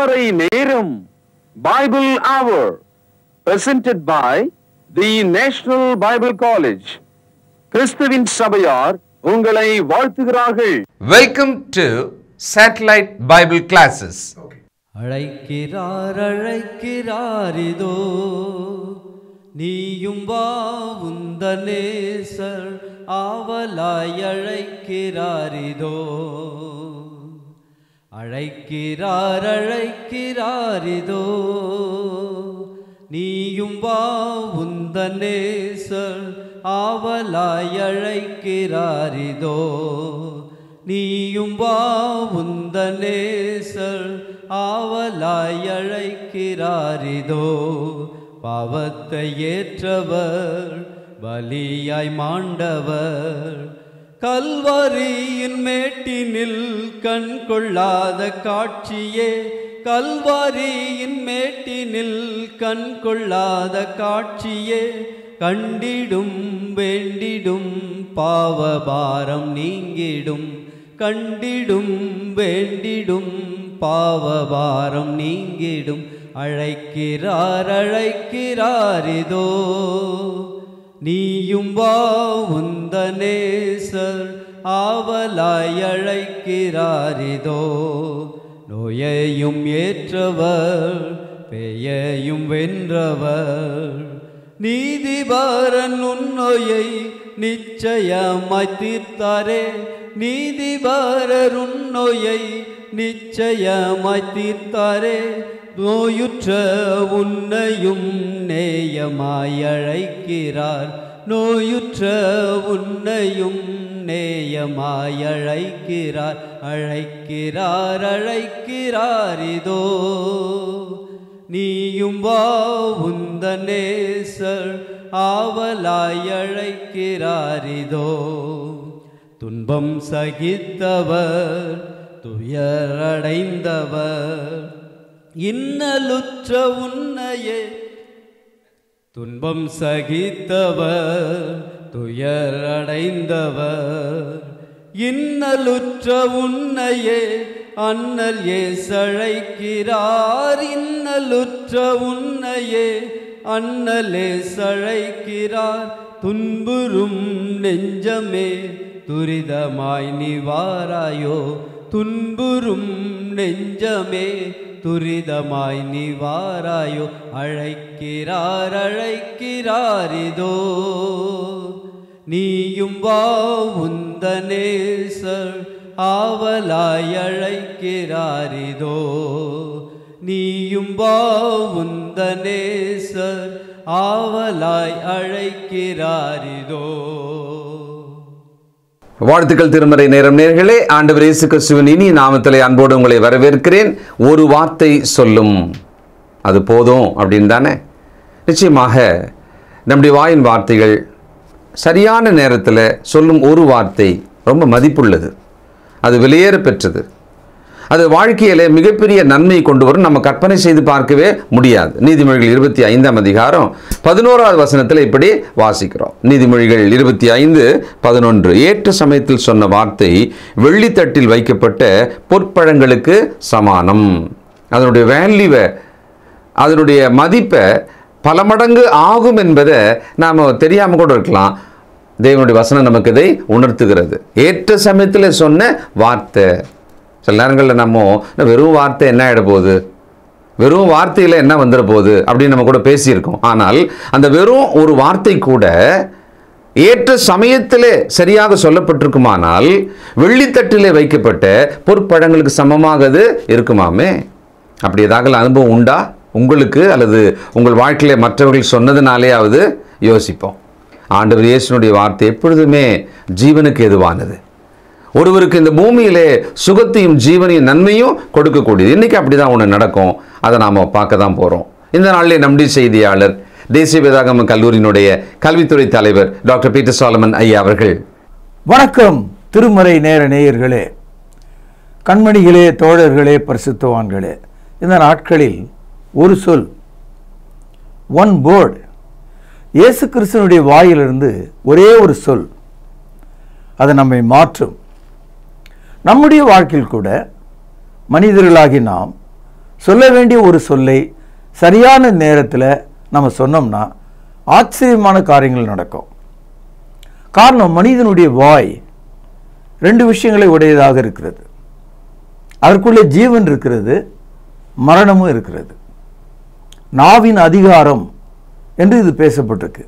திருமறை நேரம்? பைபிள் அவர் presented by the national Bible college கிறிஸ்துவின் சபையார் உங்களை வாழ்த்துகிறார்கள். Welcome to Satellite Bible Classes. அழைக்கிறார் அழைக்கிறார் இதோ நீயும் வா உந்த நேசர் ஆவலாய் அழைக்கிறார் இதோ. அழைக்கிறார் அழைக்கிறார் இதோ. நீயும் வா உந்த நேசர் ஆவலாய் அழைக்கிறார் இதோ. நீயும் வா உந்த நேசர் ஆவலாய் அழைக்கிறாரிதோ பாவத்தை ஏற்றவர் பலியாய் மாண்டவர் கல்வாரியின் மேட்டினில் கண் கொள்ளாத காட்சியே. கல்வாரியின் மேட்டினில் கண் கொள்ளாத காட்சியே. கண்டிடும் வேண்டிடும் பாவபாரம் நீங்கிடும். கண்டிடும் வேண்டிடும் பாவபாரம் நீங்கிடும். அழைக்கிறார் அழைக்கிறார் இதோ. நீயும் வா உந்த நேசர் ஆவலாய் அழைக்கிறார் நோயையும் ஏற்றவர் பெயையும் வென்றவர். நீதிபாரன் உன்னோயை நிச்சயமாய் தீர்த்தாரே. நீதிபாரர் உன்னோயை நிச்சயமாய் தீர்த்தாரே. நோயுற்ற உன்னையும் நேயமாய் அழைக்கிறார். நோயுற்ற உன்னையும் நேயமாய் அழைக்கிறார். அழைக்கிறார் அழைக்கிறார் இதோ நீயும் வா உந்த நேசர் ஆவலாய் அழைக்கிறாரிதோ துன்பம் சகித்தவர் துயரடைந்தவர் இன்னலுற்ற உன்னையே. துன்பம் சகித்தவர் துயரடைந்தவர் இன்னலுற்ற உன்னையே அண்ணல் ஏ சழைக்கிறார் இன்னலுற்ற உன்னையே அண்ணலே சழைக்கிறார் துன்புறும் நெஞ்சமே துரிதமாய் நிவாராயோ. துன்புறும் நெஞ்சமே துரிதமாய் நிவாராயோ அழைக்கிறார் அழைக்கிறார் இதோ. நீயும் வா உந்த நேசர் ஆவலாய் அழைக்கிறார் இதோ. நீயும் வா உந்த நேசர் ஆவலாய் அழைக்கிறார் இதோ. வாழ்த்துக்கள் திருமறை நேரம் நேர்களே ஆண்டவர் இயேசு கிறிஸ்துவின் இனி நாமத்திலே அன்போடு உங்களை வரவேற்கிறேன். ஒரு வார்த்தை சொல்லும். அது போதும் அப்படின்னு தானே? நிச்சயமாக நம்முடைய வாயின் வார்த்தைகள் சரியான நேரத்தில் சொல்லும் ஒரு வார்த்தை ரொம்ப மதிப்புள்ளது. அது வெளியேற பெற்றது. அது வாழ்க்கையிலே மிகப்பெரிய நன்மை கொண்டு வரும். நம்ம கற்பனை செய்து பார்க்கவே முடியாது. நீதிமொழிகள் இருபத்தி ஐந்தாம் அதிகாரம் பதினோராவது வசனத்தில் இப்படி வாசிக்கிறோம். நீதிமொழிகள் இருபத்தி ஐந்து பதினொன்று. ஏற்ற சமயத்தில் சொன்ன வார்த்தை வெள்ளித்தட்டில் வைக்கப்பட்ட பொற்பழங்களுக்கு சமானம். அதனுடைய வேல்யூவை அதனுடைய மதிப்பை பல மடங்கு ஆகும் என்பதை நாம் தெரியாமல் கூட இருக்கலாம். தேவனுடைய வசனம் நமக்கு இதை உணர்த்துகிறது. ஏற்ற சமயத்தில் சொன்ன வார்த்தை. சில நேரங்களில் நம்ம வெறும் வார்த்தை என்ன ஆகிட போகுது? வெறும் வார்த்தையில் என்ன வந்துட போகுது? அப்படின்னு நம்ம கூட பேசியிருக்கோம். ஆனால் அந்த வெறும் ஒரு வார்த்தை கூட ஏற்ற சமயத்திலே சரியாக சொல்லப்பட்டிருக்குமானால் வெள்ளித்தட்டிலே வைக்கப்பட்ட பொற்பழங்களுக்கு சமமாக அது இருக்குமாமே? அப்படி ஏதாவது அனுபவம் உண்டா? உங்களுக்கு அல்லது உங்கள் வாழ்க்கையில் மற்றவர்கள் சொன்னதுனாலேயாவது யோசிப்போம். ஆண்டவர் இயேசுனுடைய வார்த்தை எப்பொழுதுமே ஜீவனுக்கு எதுவானது. ஒருவருக்கு இந்த பூமியிலே சுகத்தையும் ஜீவனையும் நன்மையும் கொடுக்கக்கூடியது. இன்னைக்கு அப்படிதான் ஒன்று நடக்கும். அதை நாம் பார்க்க தான் போகிறோம் இந்த நாளிலே நம்முடைய செய்தியாளர் தேசிய வேதாகம கல்லூரியினுடைய கல்வித்துறை தலைவர் டாக்டர் பீட்டர் சாலமன் ஐயா அவர்கள். வணக்கம் திருமறை நேர நேயர்களே. கண்மணிகளே தோழர்களே பரிசுத்தவான்களே. இந்த நாட்களில் ஒரு சொல். ஒன் போர்டு இயேசு கிறிஸ்தனுடைய வாயிலிருந்து ஒரே ஒரு சொல். அது நம்மை மாற்றும். நம்முடைய வாழ்க்கையில் கூட மனிதர்களாகி நாம் சொல்ல வேண்டிய ஒரு சொல்லை சரியான நேரத்தில் நம்ம சொன்னோம்னா ஆச்சரியமான காரியங்கள் நடக்கும். காரணம் மனிதனுடைய வாய் ரெண்டு விஷயங்களை உடையதாக இருக்கிறது. அதற்குள்ளே ஜீவன் இருக்கிறது மரணமும் இருக்கிறது. நாவின் அதிகாரம் என்று இது பேசப்பட்டிருக்கு.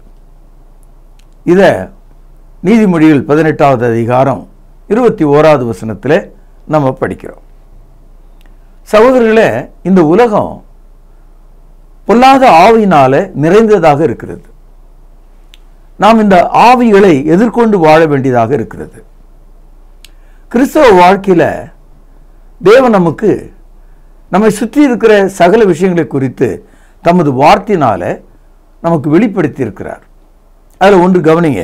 இதை நீதிமொழிகள் பதினெட்டாவது அதிகாரம் இருபத்தி ஓராவது வசனத்தில் நம்ம படிக்கிறோம். சகோதரர்களே இந்த உலகம் பொல்லாத ஆவியினால நிறைந்ததாக இருக்கிறது. நாம் இந்த ஆவிகளை எதிர்கொண்டு வாழ வேண்டியதாக இருக்கிறது. கிறிஸ்தவ வாழ்க்கையில் தேவன் நமக்கு நம்மை சுற்றி இருக்கிற சகல விஷயங்களை குறித்து தமது வார்த்தையினால நமக்கு வெளிப்படுத்தி இருக்கிறார் அதில் ஒன்று கவனிங்க.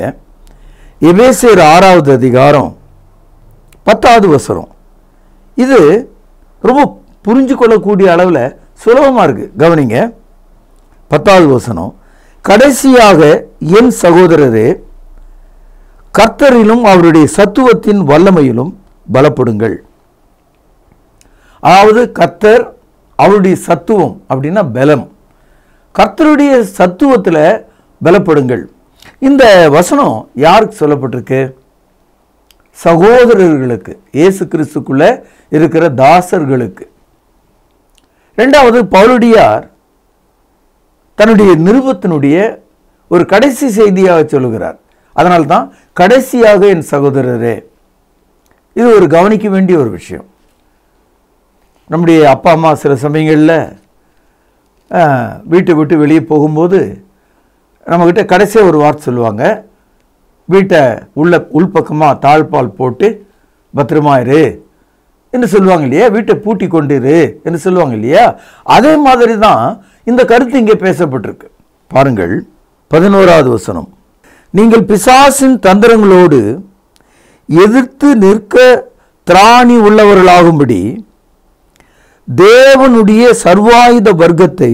எபேசியர் ஆறாவது அதிகாரம் பத்தாவது வசனம். இது ரொம்ப புரிஞ்சு கொள்ளக்கூடிய அளவில் சுலபமாக இருக்குது கவனிங்க. பத்தாவது வசனம். கடைசியாக என் சகோதரரே கர்த்தரிலும் அவருடைய சத்துவத்தின் வல்லமையிலும் பலப்படுங்கள். அதாவது கர்த்தர் அவருடைய சத்துவம் அப்படின்னா பலம். கர்த்தருடைய சத்துவத்தில் பலப்படுங்கள். இந்த வசனம் யாருக்கு சொல்லப்பட்டிருக்கு? சகோதரர்களுக்கு இயேசு கிறிஸ்துக்குள்ள இருக்கிற தாசர்களுக்கு. ரெண்டாவது பவுலடியார் தன்னுடைய நிருபத்தினுடைய ஒரு கடைசி செய்தியாக சொல்லுகிறார். அதனால்தான் கடைசியாக என் சகோதரரே இது ஒரு கவனிக்க வேண்டிய ஒரு விஷயம். நம்முடைய அப்பா அம்மா சில சமயங்களில் வீட்டை விட்டு வெளியே போகும்போது நம்மக்கிட்ட கடைசியாக ஒரு வார்த்தை சொல்லுவாங்க. வீட்டை உள்ள உள்பக்கமாக தாழ்பால் போட்டு பத்திரமாயிரு என்று சொல்லுவாங்க இல்லையா? வீட்டை பூட்டி கொண்டிரு என்று சொல்லுவாங்க இல்லையா? அதே மாதிரி தான் இந்த கருத்து இங்கே பேசப்பட்டிருக்கு. பாருங்கள் பதினோராவது வசனம். நீங்கள் பிசாசின் தந்திரங்களோடு எதிர்த்து நிற்க திராணி உள்ளவர்களாகும்படி தேவனுடைய சர்வாயுத வர்க்கத்தை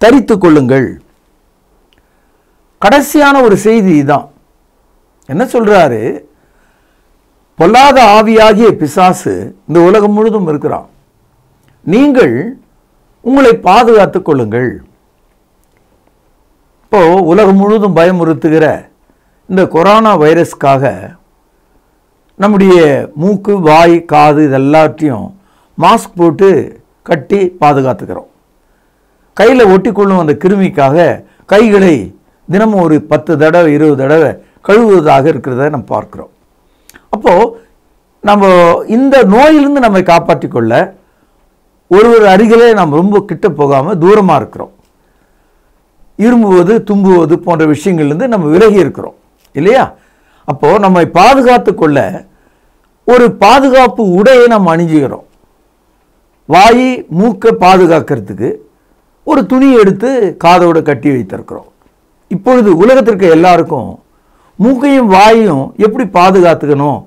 தரித்து கொள்ளுங்கள். கடைசியான ஒரு செய்தி தான் என்ன சொல்றாரு? பொல்லாத ஆவியாகிய பிசாசு இந்த உலகம் முழுதும் இருக்கிறான். நீங்கள் உங்களை பாதுகாத்துக் கொள்ளுங்கள். இப்போ உலகம் முழுதும் பயமுறுத்துகிற இந்த கொரோனா வைரஸ்க்காக நம்முடைய மூக்கு வாய் காது இதெல்லாத்தையும் மாஸ்க் போட்டு கட்டி பாதுகாத்துக்கிறோம். கையில் ஒட்டிக்கொள்ளும் அந்த கிருமிக்காக கைகளை தினமும் ஒரு பத்து தடவை இருபது தடவை கழுவுவதாக இருக்கிறத நம்ம பார்க்குறோம். அப்போது நம்ம இந்த நோயிலிருந்து நம்மை காப்பாற்றி கொள்ள ஒருவர் அருகிலே நாம் ரொம்ப கிட்ட போகாமல் தூரமாக இருக்கிறோம். இரும்புவது தும்புவது போன்ற விஷயங்கள்லேருந்து நம்ம விலகி இருக்கிறோம். இல்லையா? அப்போது நம்மை பாதுகாத்து கொள்ள ஒரு பாதுகாப்பு உடையை நம்ம அணிஞ்சுக்கிறோம் வாய் மூக்கை பாதுகாக்கிறதுக்கு ஒரு துணி எடுத்து காதோட கட்டி வைத்திருக்கிறோம். இப்பொழுது உலகத்திற்கு எல்லாருக்கும் மூக்கையும் வாயையும் எப்படி பாதுகாத்துக்கணும்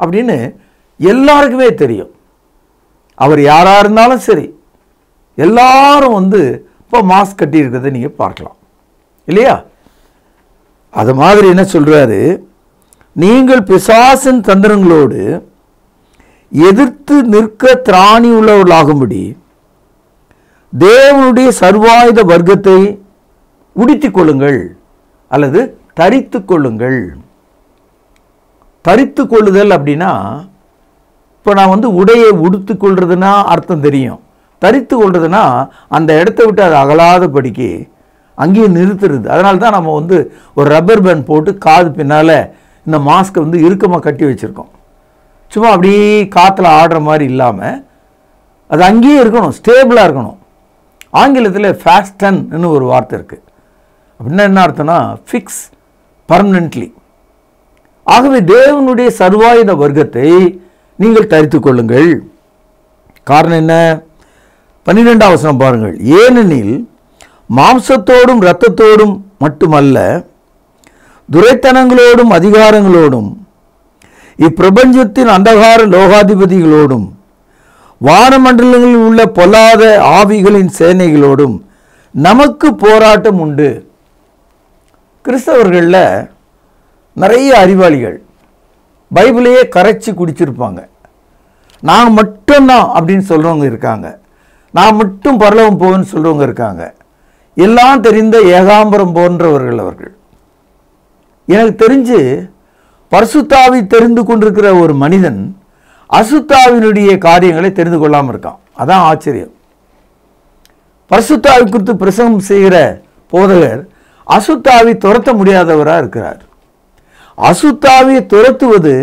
அப்படின்னு எல்லாருக்குமே தெரியும். அவர் யாராக இருந்தாலும் சரி எல்லாரும் வந்து இப்போ மாஸ்க் கட்டி இருக்கிறத நீங்கள் பார்க்கலாம். இல்லையா? அது மாதிரி என்ன சொல்கிறாரு நீங்கள் பிசாசின் தந்திரங்களோடு எதிர்த்து நிற்க திராணி உள்ளவர்களாகும்படி தேவனுடைய சர்வாயுத வர்க்கத்தை உடுத்திக் கொள்ளுங்கள். அல்லது தரித்து கொள்ளுங்கள். தரித்து கொள்ளுதல் அப்படின்னா இப்போ நான் வந்து உடையை உடுத்து கொள்றதுன்னா அர்த்தம் தெரியும். தரித்து கொள்றதுனா அந்த இடத்த விட்டு அது அகலாதபடிக்கு அங்கேயே நிறுத்துறது. அதனால தான் நம்ம வந்து ஒரு ரப்பர் பேண்ட் போட்டு காது பின்னால் இந்த மாஸ்க்கை வந்து இறுக்கமாக கட்டி வச்சுருக்கோம். சும்மா அப்படியே காற்றுல ஆடுற மாதிரி இல்லாமல் அது அங்கேயே இருக்கணும் ஸ்டேபிளாக இருக்கணும். ஆங்கிலத்தில் ஃபேஸ்டன்னு ஒரு வார்த்தை இருக்குது அப்படின்னா என்ன அர்த்தம்னா ஃபிக்ஸ் பர்மனெண்ட்லி ஆகவே தேவனுடைய சர்வாயுத வர்க்கத்தை நீங்கள் தரித்து கொள்ளுங்கள். காரணம் என்ன? பன்னிரெண்டாம் வசனம் பாருங்கள். ஏனெனில் மாம்சத்தோடும் இரத்தத்தோடும் மட்டுமல்ல துரைத்தனங்களோடும் அதிகாரங்களோடும் இப்பிரபஞ்சத்தின் அந்தகார லோகாதிபதிகளோடும் வானமண்டலங்களில் உள்ள பொல்லாத ஆவிகளின் சேனைகளோடும் நமக்கு போராட்டம் உண்டு. கிறிஸ்தவர்களில் நிறைய அறிவாளிகள் பைபிளையே கரைச்சி குடிச்சிருப்பாங்க. நான் மட்டும்தான் அப்படின்னு சொல்கிறவங்க இருக்காங்க. நான் மட்டும் பரலவம் போவேன்னு சொல்கிறவங்க இருக்காங்க. எல்லாம் தெரிந்த ஏகாம்பரம் போன்றவர்கள் அவர்கள். எனக்கு தெரிஞ்சு பர்சுத்தாவை தெரிந்து கொண்டிருக்கிற ஒரு மனிதன் அசுத்தாவினுடைய காரியங்களை தெரிந்து கொள்ளாமல் இருக்கான். அதான் ஆச்சரியம். பரிசுத்தாவி குறித்து பிரசங்கம் செய்கிற போதகர் அசுத்தாவி துரத்த முடியாதவராக இருக்கிறார். அசுத்தாவியை துரத்துவது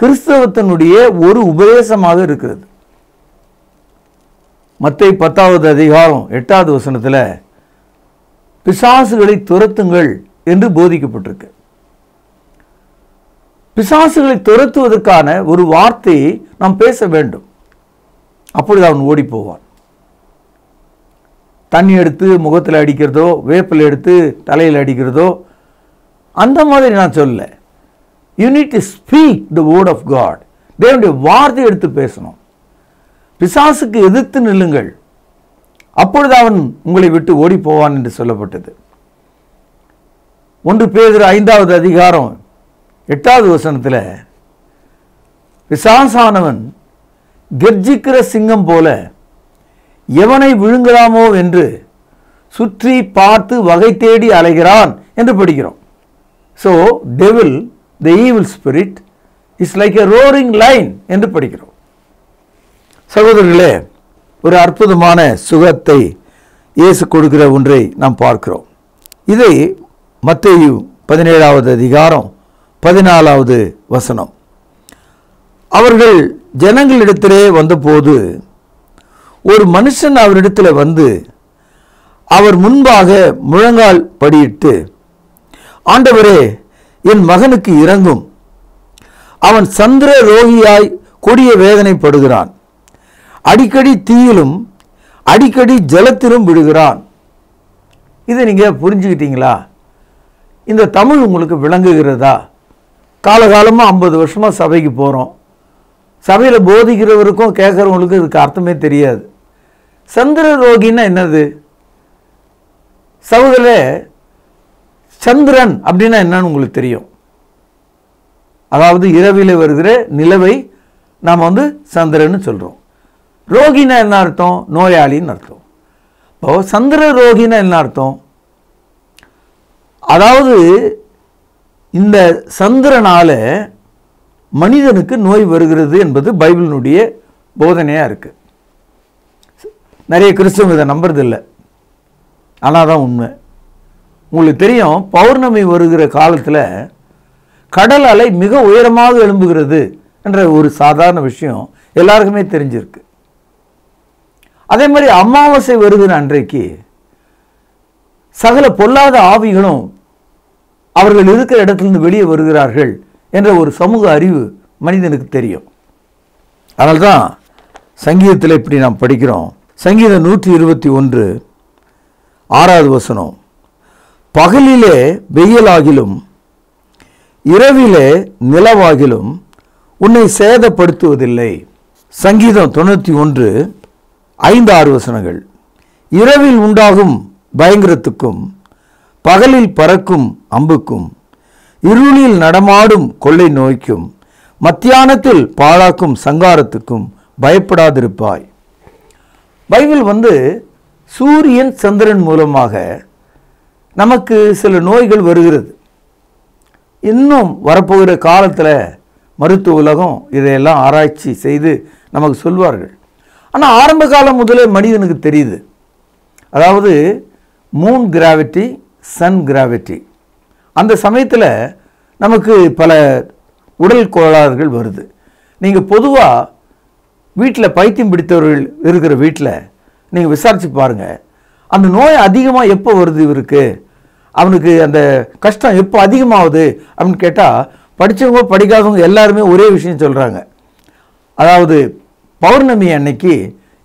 கிறிஸ்தவத்தினுடைய ஒரு உபதேசமாக இருக்கிறது. மத்தை பத்தாவது அதிகாரம் எட்டாவது வசனத்தில் பிசாசுகளை துரத்துங்கள் என்று போதிக்கப்பட்டிருக்கு. பிசாசுகளை துரத்துவதற்கான ஒரு வார்த்தையை நாம் பேச வேண்டும். அப்பொழுது அவன் ஓடி போவான் தண்ணி எடுத்து முகத்தில் அடிக்கிறதோ வேப்பில் எடுத்து தலையில் அடிக்கிறதோ அந்த மாதிரி நான் சொல்லல. You need to speak the word of God தேவனுடைய வார்த்தை எடுத்து பேசணும். பிசாசுக்கு எதிர்த்து நில்லுங்கள். அப்பொழுது அவன் உங்களை விட்டு ஓடி போவான் என்று சொல்லப்பட்டது. ஒன்று பேசுகிற ஐந்தாவது அதிகாரம் எட்டாவது வசனத்தில் பிசாசானவன் கர்ஜிக்கிற சிங்கம் போல எவனை விழுங்கலாமோ என்று சுற்றி பார்த்து வகை தேடி அலைகிறான் என்று படிக்கிறோம். So devil the evil spirit is like a roaring lion என்று படிக்கிறோம். சகோதரர்களே ஒரு அற்புதமான சுகத்தை இயேசு கொடுக்கிற ஒன்றை நாம் பார்க்கிறோம். இதை மத்தேயு பதினேழாவது அதிகாரம் பதினாலாவது வசனம். அவர்கள் ஜனங்களிடத்திலே வந்தபோது ஒரு மனுஷன் அவரிடத்தில் வந்து அவர் முன்பாக முழங்கால் படியிட்டு ஆண்டவரே என் மகனுக்கு இறங்கும் அவன் சந்திர ரோகியாய் கொடிய வேதனைப்படுகிறான். அடிக்கடி தீயிலும் அடிக்கடி ஜலத்திலும் விடுகிறான் இதை நீங்கள் புரிஞ்சுக்கிட்டீங்களா? இந்த தமிழ் உங்களுக்கு விளங்குகிறதா? காலகாலமாக ஐம்பது வருஷமாக சபைக்கு போகிறோம் சபையில் போதிக்கிறவருக்கும் கேட்குறவங்களுக்கும் இதுக்கு அர்த்தமே தெரியாது. சந்திர ரோகின்னா என்னது? சவுதில் சந்திரன் அப்படின்னா என்னன்னு உங்களுக்கு தெரியும். அதாவது இரவில் வருகிற நிலவை நாம் வந்து சந்திரன்னு சொல்கிறோம் ரோகினா என்ன அர்த்தம்? நோயாளின்னு அர்த்தம். இப்போ சந்திர ரோகினா என்ன அர்த்தம்? அதாவது இந்த சந்திரனால மனிதனுக்கு நோய் வருகிறது என்பது பைபிளினுடைய போதனையாக இருக்குது நிறைய கிறிஸ்தவங்க இதை நம்புறதில்லை. ஆனால் தான் உண்மை. உங்களுக்கு தெரியும் பௌர்ணமி வருகிற காலத்தில் கடல் அலை மிக உயரமாக எழும்புகிறது என்ற ஒரு சாதாரண விஷயம் எல்லாருக்குமே தெரிஞ்சிருக்கு. அதே மாதிரி அமாவாசை வருகிற அன்றைக்கு சகல பொல்லாத ஆவிகளும் அவர்கள் இருக்கிற இடத்துலேருந்து வெளியே வருகிறார்கள் என்ற ஒரு சமூக அறிவு மனிதனுக்கு தெரியும். அதனால்தான் சங்கீதத்தில் இப்படி நாம் படிக்கிறோம். சங்கீதம் நூற்றி இருபத்தி ஒன்று ஆறாவது வசனம். பகலிலே வெயிலாகிலும் இரவிலே நிலவாகிலும் உன்னை சேதப்படுத்துவதில்லை. சங்கீதம் தொண்ணூற்றி ஒன்று ஐந்து ஆறு வசனங்கள். இரவில் உண்டாகும் பயங்கரத்துக்கும் பகலில் பறக்கும் அம்புக்கும் இருளில் நடமாடும் கொள்ளை நோய்க்கும் மத்தியானத்தில் பாழாக்கும் சங்காரத்துக்கும் பயப்படாதிருப்பாய். பைபிள் வந்து சூரியன் சந்திரன் மூலமாக நமக்கு சில நோய்கள் வருகிறது. இன்னும் வரப்போகிற காலத்தில் மருத்துவ உலகம் இதையெல்லாம் ஆராய்ச்சி செய்து நமக்கு சொல்வார்கள். ஆனால் ஆரம்ப காலம் முதலே மனிதனுக்கு தெரியுது. அதாவது மூன் கிராவிட்டி சன் கிராவிட்டி அந்த சமயத்தில் நமக்கு பல உடல் கோளாறுகள் வருது. நீங்கள் பொதுவாக வீட்டில் பைத்தியம் பிடித்தவர்கள் இருக்கிற வீட்டில் நீங்கள் விசாரித்து பாருங்கள் அந்த நோய் அதிகமாக எப்போ வருது இவருக்கு? அவனுக்கு அந்த கஷ்டம் எப்போ அதிகமாகுது அப்படின்னு கேட்டால் படித்தவங்க படிக்காதவங்க எல்லாருமே ஒரே விஷயம் சொல்கிறாங்க அதாவது பௌர்ணமி அன்னைக்கு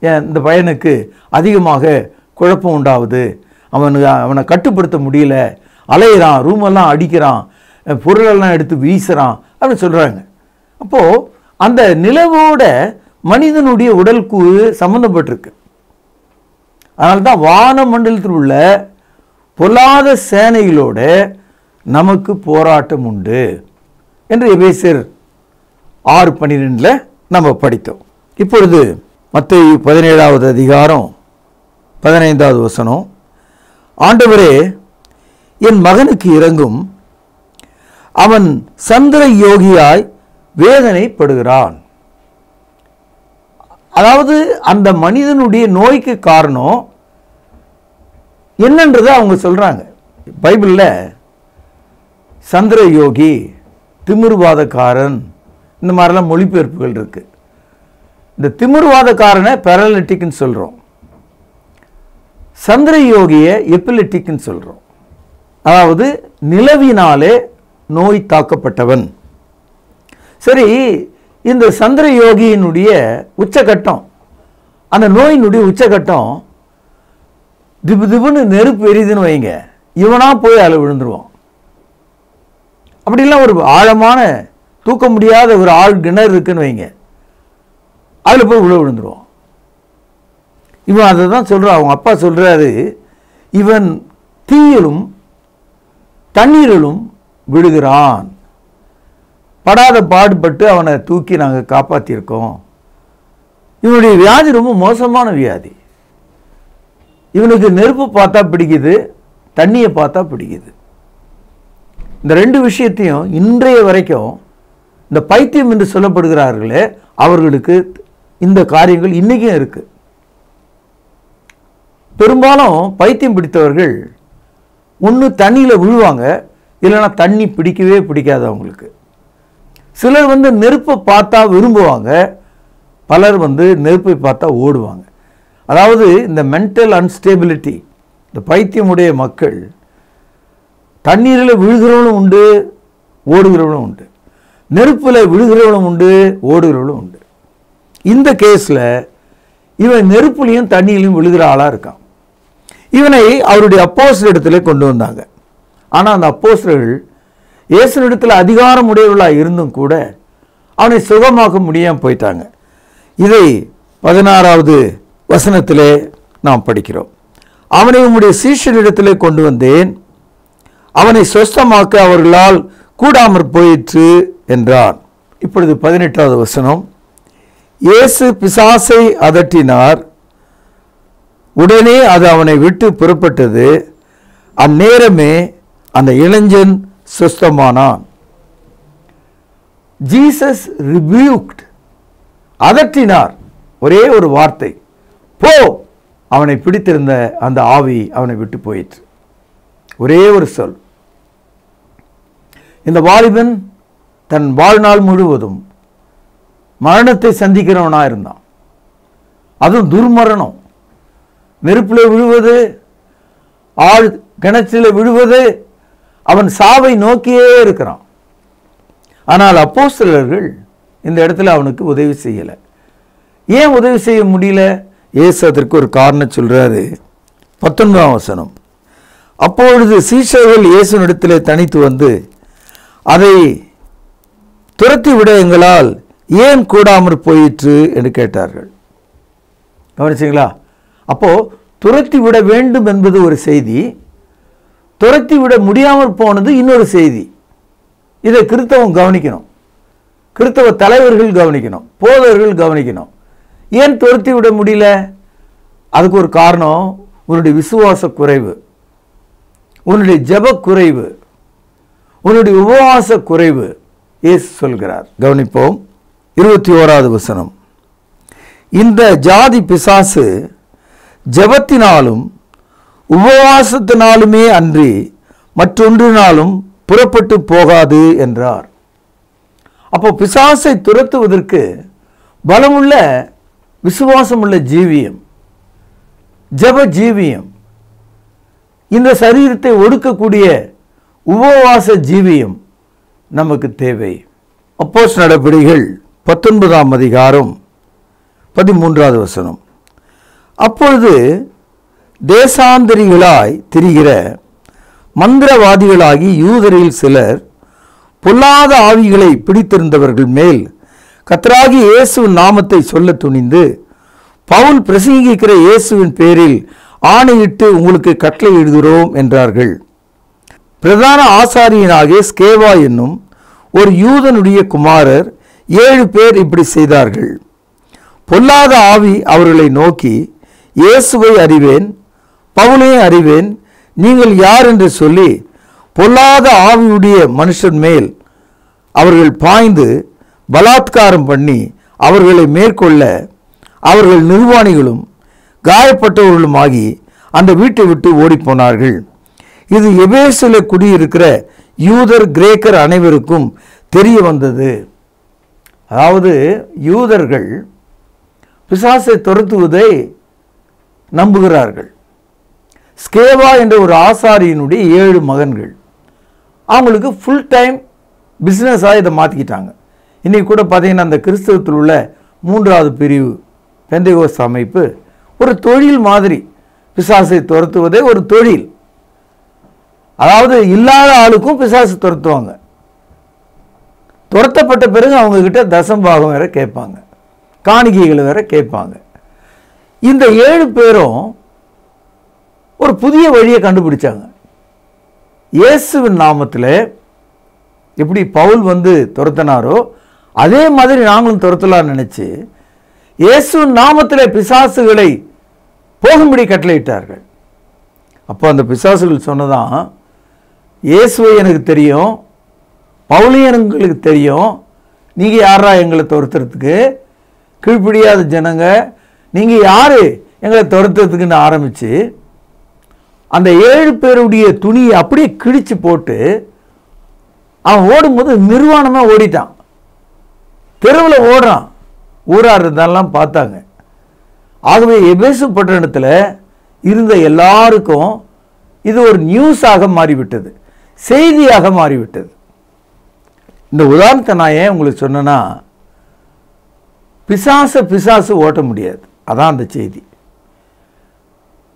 என் இந்த பையனுக்கு அதிகமாக குழப்பம் உண்டாகுது. அவனுக்கு அவனை கட்டுப்படுத்த முடியல. அலையிறான் ரூமெல்லாம் அடிக்கிறான் பொருளெல்லாம் எடுத்து வீசுகிறான் அப்படின்னு சொல்கிறாங்க அப்போது அந்த நிலவோட மனிதனுடைய உடல் கூறு சம்மந்தப்பட்டிருக்கு அதனால தான் மண்டலத்தில் உள்ள பொல்லாத சேனைகளோட நமக்கு போராட்டம் உண்டு என்று எபேசர் ஆறு பன்னிரெண்டில் நம்ம படித்தோம். இப்பொழுது மற்ற பதினேழாவது அதிகாரம் பதினைந்தாவது வசனம். ஆண்டவரே என் மகனுக்கு இறங்கும் அவன் சந்திர யோகியாய் வேதனைப்படுகிறான். அதாவது அந்த மனிதனுடைய நோய்க்கு காரணம் என்னன்றதை அவங்க சொல்றாங்க. பைபிளில் சந்திர யோகி திமிர்வாதக்காரன் இந்த மாதிரிலாம் மொழிபெயர்ப்புகள் இருக்கு. இந்த திமிர்வாதக்காரனை பேரலிட்டிக்னு சொல்றோம். சந்திர யோகியை எப்பிலிட்டிக்னு சொல்றோம். அதாவது நிலவினாலே நோய் தாக்கப்பட்டவன். சரி இந்த சந்திர யோகியினுடைய உச்சகட்டம் அந்த நோயினுடைய உச்சகட்டம் திபு திபுன்னு நெருப்பு எரியுதுன்னு வைங்க. இவனா போய் அதில் விழுந்துருவான். அப்படிலாம் ஒரு ஆழமான தூக்க முடியாத ஒரு ஆள் கிணறு இருக்குன்னு வைங்க. அதில் போய் உள்ள விழுந்துருவான். இவன் அதை தான் சொல்கிறான் அவங்க அப்பா சொல்கிறாரு இவன் தீயிலும் தண்ணீரிலும் விழுகிறான். படாத பாடுபட்டு அவனை தூக்கி நாங்கள் காப்பாற்றியிருக்கோம் இவனுடைய வியாதி ரொம்ப மோசமான வியாதி. இவனுக்கு நெருப்பு பார்த்தா பிடிக்குது தண்ணியை பார்த்தா பிடிக்குது. இந்த ரெண்டு விஷயத்தையும் இன்றைய வரைக்கும் இந்த பைத்தியம் என்று சொல்லப்படுகிறார்களே அவர்களுக்கு இந்த காரியங்கள் இன்றைக்கும் இருக்கு. பெரும்பாலும் பைத்தியம் பிடித்தவர்கள் ஒன்று தண்ணியில் விழுவாங்க இல்லைன்னா தண்ணி பிடிக்கவே பிடிக்காது அவங்களுக்கு. சிலர் வந்து நெருப்பை பார்த்தா விரும்புவாங்க பலர் வந்து நெருப்பை பார்த்தா ஓடுவாங்க. அதாவது இந்த மென்டல் அன்ஸ்டேபிலிட்டி இந்த பைத்தியமுடைய மக்கள் தண்ணீரில் விழுகிறவனும் உண்டு ஓடுகிறவனும் உண்டு. நெருப்பில் விழுகிறவனும் உண்டு ஓடுகிறவனும் உண்டு. இந்த கேஸில் இவன் நெருப்புலையும் தண்ணியிலையும் விழுகிற ஆளாக இருக்கான். இவனை அவருடைய அப்போஸ்டர் இடத்துல கொண்டு வந்தாங்க. ஆனால் அந்த அப்போஸ்டர்கள் இயேசுனிடத்தில் அதிகாரம் உடையவர்களாக இருந்தும் கூட அவனை சுகமாக்க முடியாமல் போயிட்டாங்க. இதை பதினாறாவது வசனத்திலே நாம் படிக்கிறோம். அவனை உம்முடைய சீஷனிடத்திலே கொண்டு வந்தேன். அவனை சொஸ்தமாக்க அவர்களால் கூடாமற் போயிற்று என்றார் இப்பொழுது பதினெட்டாவது வசனம். இயேசு பிசாசை அதட்டினார். உடனே அது அவனை விட்டு புறப்பட்டது. அந்நேரமே அந்த இளைஞன் சுஸ்தமானான் ஜீசஸ் ரிபியூக்ட் அதட்டினார் ஒரே ஒரு வார்த்தை போ! அவனை பிடித்திருந்த அந்த ஆவி அவனை விட்டு போயிற்று. ஒரே ஒரு சொல் இந்த வாலிபன் தன் வாழ்நாள் முழுவதும் மரணத்தை சந்திக்கிறவனா இருந்தான். அதுவும் துர்மரணம். நெருப்பில் விழுவது ஆள் கிணற்றில் விழுவது அவன் சாவை நோக்கியே இருக்கிறான். ஆனால் அப்போ சிலர்கள் இந்த இடத்துல அவனுக்கு உதவி செய்யலை. ஏன் உதவி செய்ய முடியல? இயேசு அதற்கு ஒரு காரணம் சொல்கிறாரு பத்தொன்பதாம் வசனம். அப்பொழுது சீசர்கள் இயேசுனிடத்தில் தனித்து வந்து அதை துரத்தி விட எங்களால் ஏன் கூடாமற் போயிற்று? என்று கேட்டார்கள். கவனிச்சிங்களா? அப்போ துரத்தி விட வேண்டும் என்பது ஒரு செய்தி துரத்தி விட முடியாமல் போனது இன்னொரு செய்தி. இதை கிறித்தவம் கவனிக்கணும். கிறித்தவ தலைவர்கள் கவனிக்கணும். போதவர்கள் கவனிக்கணும். ஏன் துரத்தி விட முடியல? அதுக்கு ஒரு காரணம் உன்னுடைய விசுவாச குறைவு. உன்னுடைய ஜெப குறைவு. உன்னுடைய உபவாச குறைவு. இயேசு சொல்கிறார். கவனிப்போம். இருபத்தி ஓராவது வசனம். இந்த ஜாதி பிசாசு ஜெபத்தினாலும் உபவாசத்தினாலுமே அன்றி மற்றொன்றினாலும் புறப்பட்டு போகாது என்றார். அப்போ பிசாசை துரத்துவதற்கு பலமுள்ள விசுவாசமுள்ள ஜீவியம் ஜெப ஜீவியம் இந்த சரீரத்தை ஒடுக்கக்கூடிய உபவாச ஜீவியம் நமக்கு தேவை. அப்போஸ் நடவடிக்கைகள் பத்தொன்பதாம் அதிகாரம் பதிமூன்றாவது வசனம். அப்பொழுது தேசாந்திரிகளாய் திரிகிற மந்திரவாதிகளாகி யூதரில் சிலர் பொல்லாத ஆவிகளை பிடித்திருந்தவர்கள் மேல் கத்தராகி இயேசுவின் நாமத்தை சொல்ல துணிந்து பவுல் பிரசங்கிக்கிற இயேசுவின் பேரில் ஆணையிட்டு உங்களுக்கு கட்டளை எழுதுகிறோம் என்றார்கள். பிரதான ஆசாரியனாகிய ஸ்கேவா என்னும் ஒரு யூதனுடைய குமாரர் ஏழு பேர் இப்படி செய்தார்கள். பொல்லாத ஆவி அவர்களை நோக்கி இயேசுவை அறிவேன் பவுலே அறிவேன் நீங்கள் யார் என்று சொல்லி பொல்லாத ஆவியுடைய மனுஷன் மேல் அவர்கள் பாய்ந்து பலாத்காரம் பண்ணி அவர்களை மேற்கொள்ள அவர்கள் நிர்வாணிகளும் காயப்பட்டவர்களும் ஆகி அந்த வீட்டை விட்டு ஓடிப்போனார்கள். இது எபேசில குடியிருக்கிற யூதர் கிரேக்கர் அனைவருக்கும் தெரிய வந்தது. அதாவது யூதர்கள் பிசாசை துரத்துவதை நம்புகிறார்கள். ஸ்கேவா என்ற ஒரு ஆசாரியினுடைய ஏழு மகன்கள். அவங்களுக்கு ஃபுல் டைம் பிஸ்னஸாக இதை மாற்றிக்கிட்டாங்க இன்றைக்கி கூட பார்த்தீங்கன்னா அந்த கிறிஸ்தவத்தில் உள்ள மூன்றாவது பிரிவு பெந்தைகோஸ் அமைப்பு ஒரு தொழில் மாதிரி பிசாசை துரத்துவதே ஒரு தொழில். அதாவது இல்லாத ஆளுக்கும் பிசாசு துரத்துவாங்க. துரத்தப்பட்ட பிறகு அவங்கக்கிட்ட தசம்பாகம் வேற கேட்பாங்க. காணிக்கைகளை வேற கேட்பாங்க. இந்த ஏழு பேரும் ஒரு புதிய வழியை கண்டுபிடிச்சாங்க. இயேசுவின் நாமத்தில் எப்படி பவுல் வந்து துரத்தினாரோ அதே மாதிரி நாங்களும் துரத்தலாம்னு நினச்சி இயேசுவின் நாமத்தில் பிசாசுகளை போகும்படி கட்டளையிட்டார்கள். அப்போ அந்த பிசாசுகள் சொன்னதான் இயேசுவை எனக்கு தெரியும் பவுலையும் எங்களுக்கு தெரியும் நீங்கள் யாரா எங்களை துரத்துறதுக்கு? கீழ்ப்பிடியாத ஜனங்க நீங்கள் யார்? எங்களை துரத்துறதுக்குன்னு ஆரம்பித்து அந்த ஏழு பேருடைய துணியை அப்படியே கிழிச்சு போட்டு அவன் ஓடும்போது நிர்வாணமாக ஓடிட்டான். தெருவில் ஓடுறான். ஊராடுறதெல்லாம் பார்த்தாங்க. ஆகவே எபேசு பட்டணத்தில் இருந்த எல்லாருக்கும் இது ஒரு நியூஸாக மாறிவிட்டது. செய்தியாக மாறிவிட்டது. இந்த உதாரணத்தை நான் ஏன் உங்களுக்கு சொன்னேன்னா பிசாசை பிசாசு ஓட்ட முடியாது. அதான் அந்த செய்தி.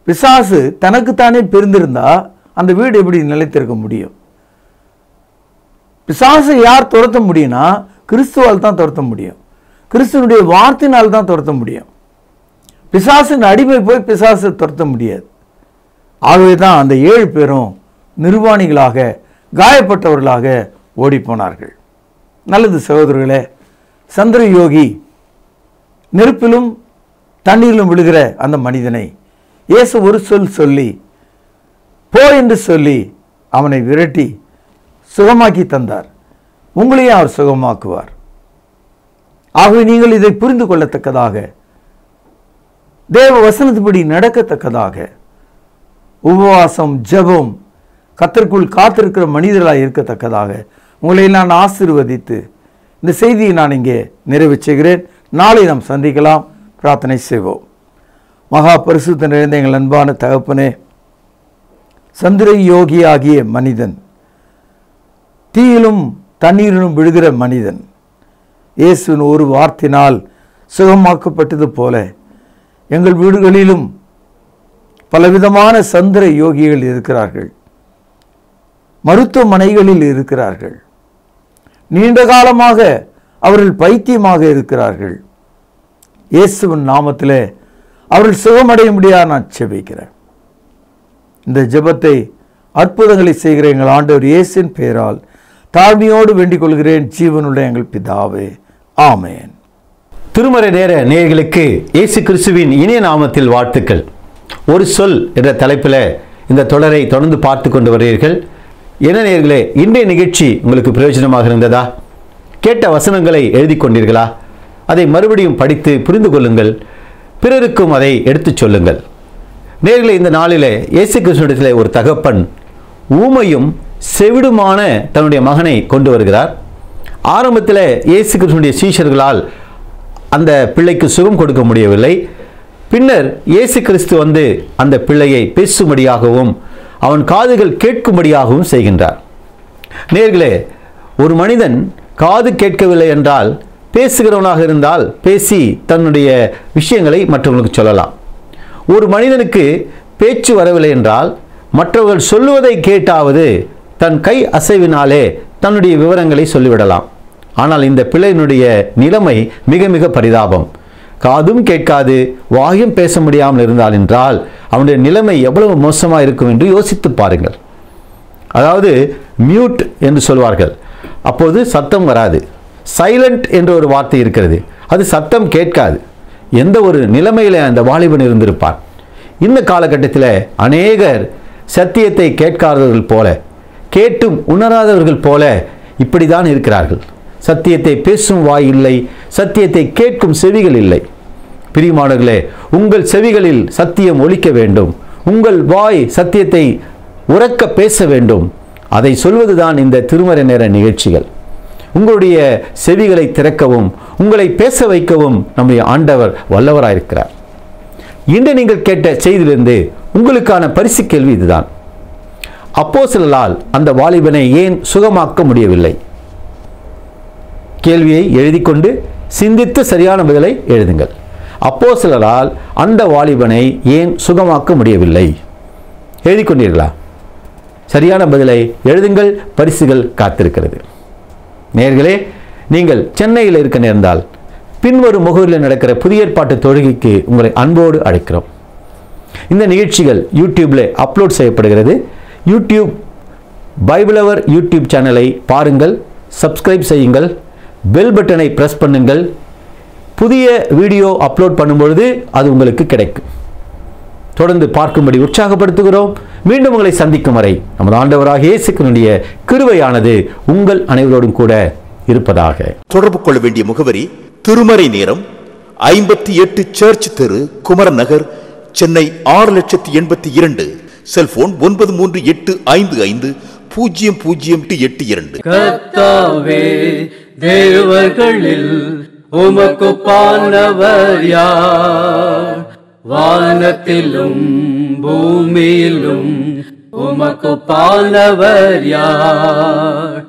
பிசாசு தனக்குத்தானே பிரிந்திருந்தா அந்த வீடு எப்படி நிலைத்திருக்க முடியும்? பிசாசை யார் துரத்த முடியும்னா கிறிஸ்துவால் தான் துரத்த முடியும். கிறிஸ்துவனுடைய வார்த்தையினால் தான் துரத்த முடியும். பிசாசின் அடிமை போய் பிசாசை துரத்த முடியாது. ஆகவே தான் அந்த ஏழு பேரும் நிர்வாணிகளாக காயப்பட்டவர்களாக ஓடிப்போனார்கள். நல்லது சகோதரர்களே சந்திர யோகி நெருப்பிலும் தண்ணீரிலும் விழுகிற அந்த மனிதனை இயேசு ஒரு சொல் சொல்லி போ என்று சொல்லி அவனை விரட்டி சுகமாக்கி தந்தார். உங்களையும் அவர் சுகமாக்குவார். ஆகவே நீங்கள் இதை புரிந்து கொள்ளத்தக்கதாக தேவ வசனத்துப்படி நடக்கத்தக்கதாக உபவாசம் ஜெபம் கத்திற்குள் காத்திருக்கிற மனிதர்களாக இருக்கத்தக்கதாக உங்களை நான் ஆசிர்வதித்து இந்த செய்தியை நான் இங்கே நிறைவு செய்கிறேன். நாளை நாம் சந்திக்கலாம். பிரார்த்தனை செய்வோம். மகா பரிசுத்த நிறைந்த எங்கள் அன்பான தகப்பனே சந்திர யோகி ஆகிய மனிதன் தீயிலும் தண்ணீரிலும் விழுகிற மனிதன் இயேசுவின் ஒரு வார்த்தினால் சுகமாக்கப்பட்டது போல எங்கள் வீடுகளிலும் பலவிதமான சந்திர யோகிகள் இருக்கிறார்கள் மருத்துவமனைகளில் இருக்கிறார்கள் நீண்ட காலமாக அவர்கள் பைத்தியமாக இருக்கிறார்கள். இயேசுவின் நாமத்திலே அவர்கள் சுகமடைய முடியாது நான் செபிக்கிறேன். இந்த ஜெபத்தை அற்புதங்களை செய்கிற எங்கள் ஆண்டவர் இயேசின் பெயரால் தாழ்மையோடு வேண்டிக் கொள்கிறேன் ஜீவனுள்ள எங்கள் பிதாவே ஆமேன். திருமறை நேர நேயர்களுக்கு இயேசு கிறிஸ்துவின் இணைய நாமத்தில் வாழ்த்துக்கள். ஒரு சொல் என்ற தலைப்பில் இந்த தொடரை தொடர்ந்து பார்த்து கொண்டு வருகிறீர்கள். என்ன நேர்களே இன்றைய நிகழ்ச்சி உங்களுக்கு பிரயோஜனமாக இருந்ததா? கேட்ட வசனங்களை எழுதி கொண்டீர்களா? அதை மறுபடியும் படித்து புரிந்து கொள்ளுங்கள். பிறருக்கும் அதை எடுத்துச் சொல்லுங்கள். நேர்களை இந்த நாளிலே இயேசு கிருஷ்ணனிடத்தில் ஒரு தகப்பன் ஊமையும் செவிடுமான தன்னுடைய மகனை கொண்டு வருகிறார். ஆரம்பத்தில் இயேசு கிருஷ்ணனுடைய சீஷர்களால் அந்த பிள்ளைக்கு சுகம் கொடுக்க முடியவில்லை. பின்னர் இயேசு கிறிஸ்து வந்து அந்த பிள்ளையை பேசும்படியாகவும் அவன் காதுகள் கேட்கும்படியாகவும் செய்கின்றார். நேர்களே ஒரு மனிதன் காது கேட்கவில்லை என்றால் பேசுகிறவனாக இருந்தால் பேசி தன்னுடைய விஷயங்களை மற்றவர்களுக்கு சொல்லலாம். ஒரு மனிதனுக்கு பேச்சு வரவில்லை என்றால் மற்றவர்கள் சொல்லுவதை கேட்டாவது தன் கை அசைவினாலே தன்னுடைய விவரங்களை சொல்லிவிடலாம். ஆனால் இந்த பிள்ளையினுடைய நிலைமை மிக மிக பரிதாபம். காதும் கேட்காது வாயும் பேச முடியாமல் இருந்தால் என்றால் அவனுடைய நிலைமை எவ்வளவு மோசமாக இருக்கும் என்று யோசித்து பாருங்கள். அதாவது மியூட் என்று சொல்வார்கள். அப்போது சத்தம் வராது. சைலண்ட் என்ற ஒரு வார்த்தை இருக்கிறது. அது சத்தம் கேட்காது. எந்த ஒரு நிலைமையில் அந்த வாலிபன் இருந்திருப்பான்? இந்த காலகட்டத்தில் அநேகர் சத்தியத்தை கேட்காதவர்கள் போல கேட்டும் உணராதவர்கள் போல இப்படிதான் இருக்கிறார்கள். சத்தியத்தை பேசும் வாய் இல்லை சத்தியத்தை கேட்கும் செவிகள் இல்லை. பிரியமானவர்களே உங்கள் செவிகளில் சத்தியம் ஒழிக்க வேண்டும். உங்கள் வாய் சத்தியத்தை உறக்க பேச வேண்டும். அதை சொல்வதுதான் இந்த திருமறை நேர நிகழ்ச்சிகள். உங்களுடைய செவிகளை திறக்கவும் உங்களை பேச வைக்கவும் நம்முடைய ஆண்டவர் வல்லவராயிருக்கிறார். இன்று நீங்கள் கேட்ட செய்தியிலிருந்து உங்களுக்கான பரிசு கேள்வி இதுதான். அப்போஸ்தலரால் அந்த வாலிபனை ஏன் சுகமாக்க முடியவில்லை? கேள்வியை எழுதிக்கொண்டு சிந்தித்து சரியான பதிலை எழுதுங்கள். அப்போஸ்தலரால் அந்த வாலிபனை ஏன் சுகமாக்க முடியவில்லை? எழுதி கொண்டீர்களா சரியான பதிலை எழுதுங்கள் பரிசுகள் காத்திருக்கிறது. நேர்களே நீங்கள் சென்னையில் இருக்க நேர்ந்தால் பின்வரும் முகவரில் நடக்கிற புதிய ஏற்பாட்டு தொழுகைக்கு உங்களை அன்போடு அழைக்கிறோம். இந்த நிகழ்ச்சிகள் யூடியூப்பில் அப்லோட் செய்யப்படுகிறது. யூடியூப் பைபிளவர் யூடியூப் சேனலை பாருங்கள் சப்ஸ்கிரைப் செய்யுங்கள் பெல் பட்டனை ப்ரெஸ் பண்ணுங்கள். புதிய வீடியோ அப்லோட் பண்ணும்பொழுது அது உங்களுக்கு கிடைக்கும். தொடர்ந்து பார்க்கும்படி உற்சாகப்படுத்துகிறோம். மீண்டும் உங்களை சந்திக்கும் வரை நமது ஆண்டவராக இயேசுக்கினுடைய கிருபையானது உங்கள் அனைவரோடும் கூட இருப்பதாக. தொடர்பு கொள்ள வேண்டிய முகவரி திருமறை நேரம் ஐம்பத்தி எட்டு சர்ச் தெரு குமரன் நகர் சென்னை ஆறு லட்சத்தி எண்பத்தி இரண்டு. செல்போன் ஒன்பது மூன்று எட்டு ஐந்து ஐந்து பூஜ்ஜியம் பூஜ்ஜியம் எட்டு எட்டு இரண்டு. கர்த்தாவே தேவர்களில் உமக்குப்பானவர் யார்? வானத்திலும் பூமியிலும் உமக்கு பாலவர் யார்?